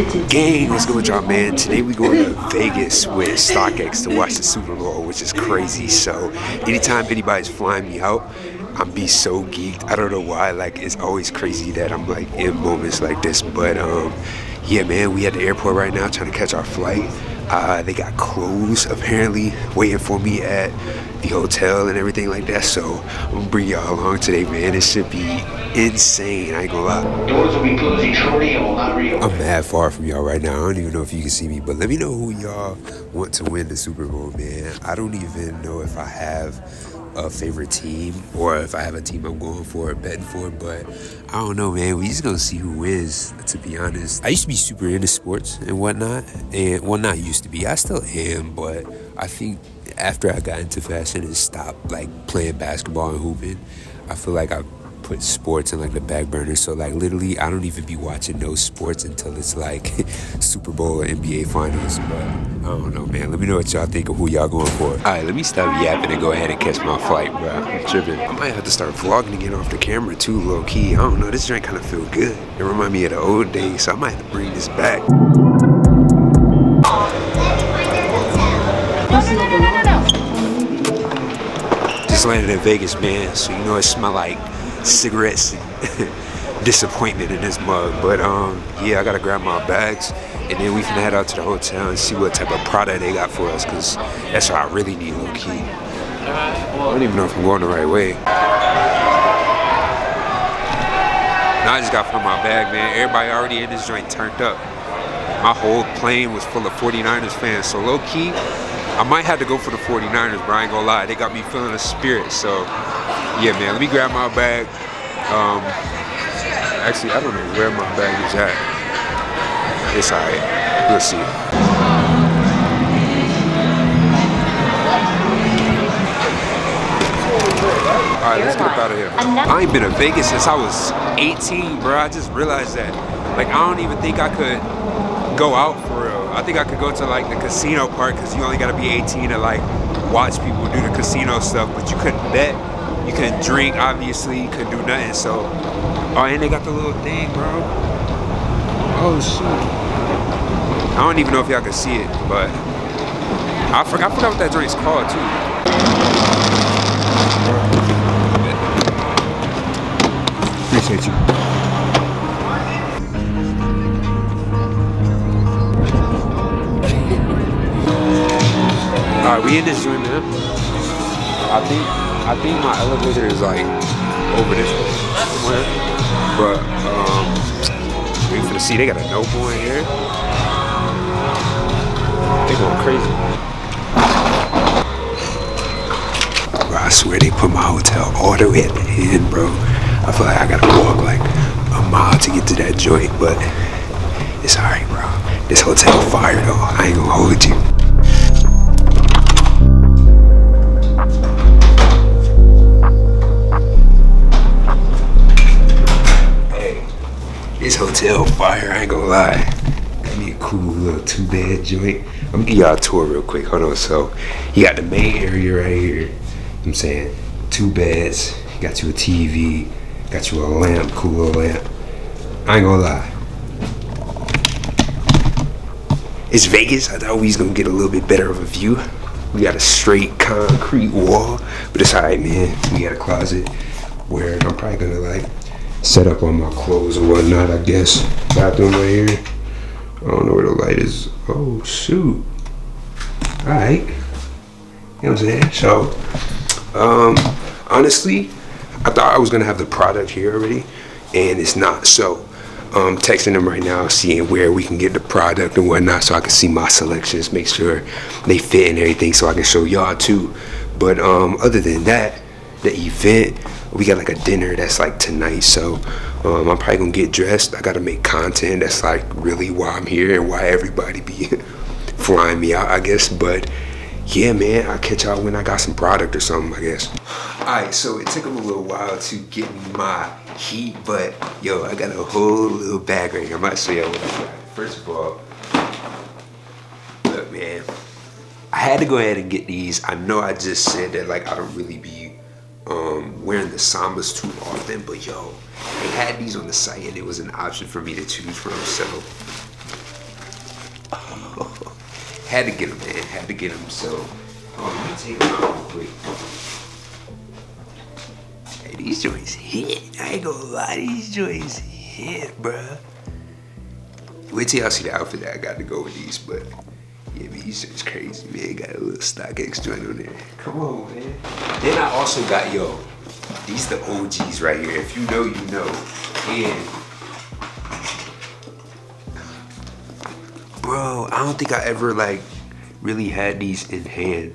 Gang, what's good with y'all, man? Today we going to Vegas with StockX to watch the Super Bowl, which is crazy. So, anytime anybody's flying me out, I'm be so geeked. I don't know why. Like, it's always crazy that I'm like in moments like this. But um, yeah, man, we at the airport right now trying to catch our flight. Uh, they got crews apparently waiting for me at the hotel and everything like that. So I'm gonna bring y'all along today, man. It should be insane. I ain't gonna lie. Doors will be closing shortly and will not reopen. I'm mad far from y'all right now. I don't even know if you can see me, but let me know who y'all want to win the Super Bowl, man. I don't even know if I have a favorite team or if I have a team I'm going for, betting for, but I don't know, man. We just gonna see who wins, to be honest. I used to be super into sports and whatnot, and well, not used to be. I still am, but I think after I got into fashion and stopped like playing basketball and hooping, I feel like I put sports in like the back burner. So like literally, I don't even be watching no sports until it's like Super Bowl or NBA Finals. But I don't know, man. Let me know what y'all think of who y'all going for. All right, let me stop yapping and go ahead and catch my flight, bro. I'm tripping. I might have to start vlogging again off the camera too, low key. I don't know. This drink kind of feel good. It remind me of the old days, so I might have to bring this back. Just landed in Vegas, man. So you know it smell like cigarettes and disappointment in this mug. But um, yeah, I gotta grab my bags and then we can head out to the hotel and see what type of product they got for us because that's what I really need low key. I don't even know if I'm going the right way. Now I just got from my bag, man. Everybody already in this joint turned up. My whole plane was full of 49ers fans. So low key, I might have to go for the 49ers, but I ain't gonna lie. They got me feeling the spirit. So yeah, man, let me grab my bag. Um, actually, I don't know where my bag is at. It's alright. We'll see. Alright, let's get up out of here. I ain't been to Vegas since I was 18, bro. I just realized that. Like, I don't even think I could go out for real. I think I could go to like the casino part because you only gotta be 18 to like watch people do the casino stuff, but you couldn't bet. You couldn't drink, obviously. You couldn't do nothing. So, oh, and they got the little thing, bro. Oh shoot. I don't even know if y'all can see it, but I forgot, I forgot what that drink's called too. Appreciate you. All right, we in this joint, man. I think I think my elevator is like over this way somewhere, but um, for the see. They got a no boy in here. They going crazy. Bro, I swear they put my hotel all the way at the end, bro. I feel like I gotta walk like a mile to get to that joint, but it's alright, bro. This hotel fire though. I ain't gonna hold you. Hey, this hotel fire, I ain't gonna lie. Cool little two bed joint. I'm gonna give y'all a tour real quick. Hold on. So, you got the main area right here. You know I'm saying two beds. Got you a TV. Got you a lamp, cool little lamp. I ain't gonna lie. It's Vegas. I thought we was gonna get a little bit better of a view. We got a straight concrete wall, but it's alright, man. We got a closet where I'm probably gonna like set up on my clothes or whatnot. I guess bathroom right here. I don't know where the light is. Oh shoot! All right. You know what I'm saying? So, um, honestly, I thought I was gonna have the product here already, and it's not. So, um, texting them right now, seeing where we can get the product and whatnot, so I can see my selections, make sure they fit and everything, so I can show y'all too. But um, other than that, the event, we got like a dinner that's like tonight, so um, I'm probably gonna get dressed. I gotta make content that's like really why I'm here and why everybody be flying me out, I guess. But yeah, man, I'll catch y'all when I got some product or something, I guess. Alright, so it took a little while to get me my heat, but yo, I got a whole little bag right here. I might show y'all what I got. First of all, look, man, I had to go ahead and get these. I know I just said that like I don't really be um, wearing the Sambas too often, but yo, they had these on the site and it was an option for me to choose from. So Had to get them, man. Had to get them, So, oh, let me take him out real quick. Hey, these joints hit. I ain't gonna lie, these joints hit, bruh. Wait till y'all see the outfit that I got to go with these, but yeah, man, these joints crazy, man. Got a little StockX joint on there. Come on, man. Then I also got, yo, these the OGs right here. If you know, you know. And bro, I don't think I ever like really had these in hand.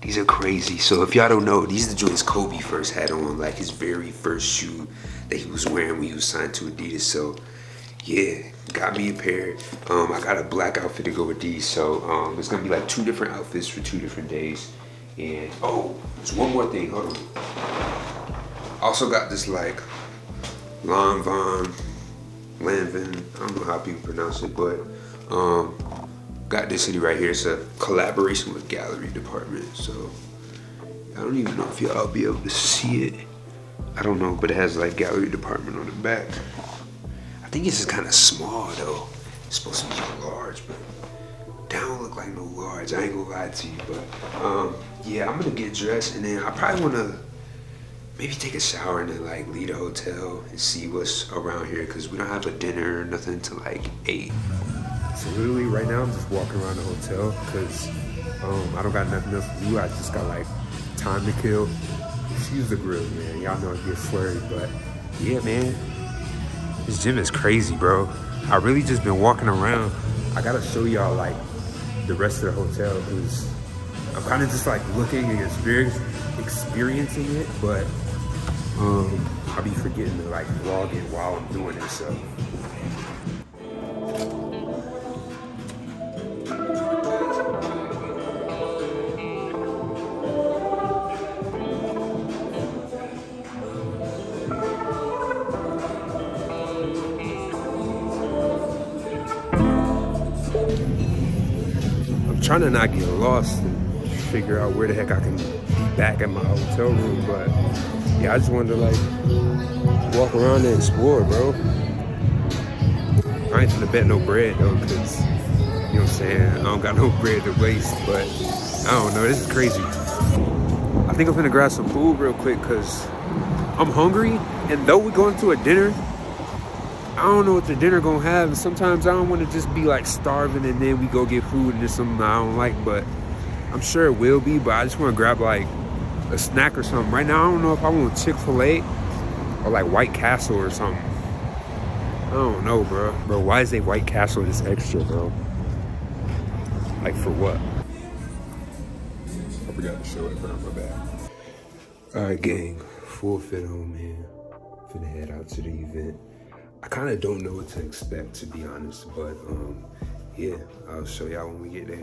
These are crazy. So if y'all don't know, these are the joints Kobe first had on, like his very first shoe that he was wearing when he was signed to Adidas. So yeah, got me a pair. Um, I got a black outfit to go with these. So um, it's gonna be like two different outfits for two different days. And oh, there's one more thing. Hold on. Also got this like Lanvin, Lanvin. I don't know how people pronounce it, but um, got this city right here. It's a collaboration with Gallery Department. So I don't even know if y'all be able to see it. I don't know, but it has like Gallery Department on the back. I think it's just kind of small though. It's supposed to be large, but don't look like no large. I ain't gonna lie to you, but um, yeah, I'm gonna get dressed and then I probably wanna maybe take a shower and then like leave the hotel and see what's around here because we don't have a dinner or nothing to like eight. So literally right now I'm just walking around the hotel because um, I don't got nothing else to do. I just got like time to kill. Excuse the grill, man. Y'all know it gets flirty, but yeah, man. This gym is crazy, bro. I really just been walking around. I gotta show y'all like the rest of the hotel because I'm kind of just like looking and experiencing it, but um, I'll be forgetting to like vlog it while I'm doing it, so. Trying to not get lost and figure out where the heck I can be back at my hotel room, but yeah, I just wanted to like walk around and explore, bro. I ain't gonna bet no bread though, cause you know what I'm saying. I don't got no bread to waste, but I don't know. This is crazy. I think I'm gonna grab some food real quick, cause I'm hungry, and though we're going to a dinner, I don't know what the dinner gonna have. And sometimes I don't want to just be like starving and then we go get food and it's something I don't like. But I'm sure it will be. But I just want to grab like a snack or something. Right now I don't know if I want Chick Fil A or like White Castle or something. I don't know, bro. Bro, why is a White Castle this extra, bro? Like for what? I forgot to show it, but on my back. All right, gang. Full fit on, man. Finna head out to the event. I kind of don't know what to expect, to be honest. But um, yeah, I'll show y'all when we get there.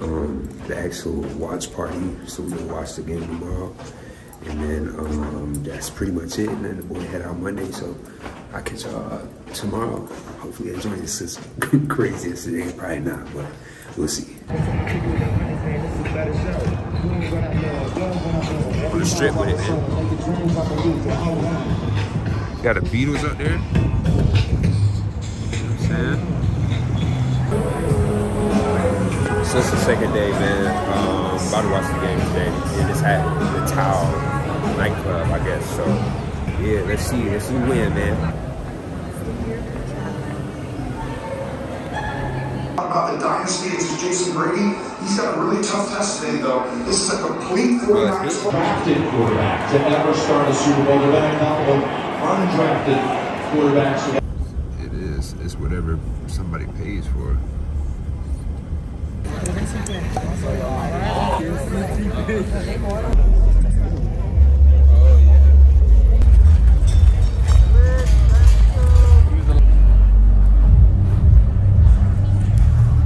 um, the actual watch party. So we're gonna watch the game tomorrow. And then um, that's pretty much it. And then the boy head out Monday, so I'll catch y'all uh, tomorrow. Hopefully I join this is crazy as today. Probably not, but we'll see. On the strip with it, man. Got the Beatles up there. You know what I'm? So it's the second day, man. Um, about to watch the game today. It just at the Tao nightclub, I guess. So, yeah, let's see. Let's see win, man. about the dynasty. This is Jason Brady. He's got a really tough test today, though. This is a complete 49 drafted quarterback to ever start a Super Bowl. There have been a couple of undrafted quarterbacks It is. It's whatever somebody pays for.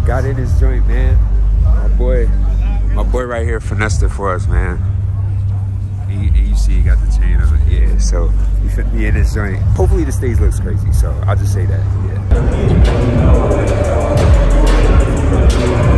Got in his joint, man. My boy, my boy right here finessed it for us, man. You, and you see he got the chain on. Yeah, so he fit me in his joint. Hopefully the stage looks crazy, so I'll just say that. Yeah.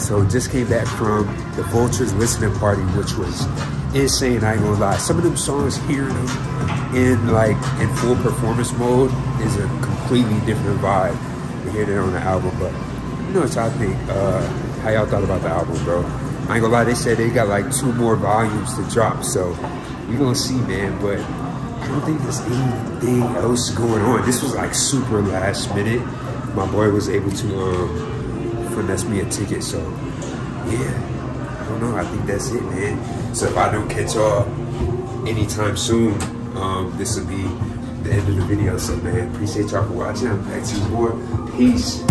right, so just came back from the Vultures listening party, which was insane. I ain't gonna lie. Some of them songs, hearing them in like in full performance mode, is a completely different vibe to hear that on the album. But you know what I think? Uh, how y'all thought about the album, bro? I ain't gonna lie. They said they got like two more volumes to drop, so we gonna see, man. But I don't think there's anything else going on. This was like super last minute. My boy was able to. Um, finesse me a ticket. So yeah, I don't know. I think that's it, man. So if I don't catch y'all anytime soon, um, this will be the end of the video. So man, appreciate y'all for watching. I'm back to you more. Peace.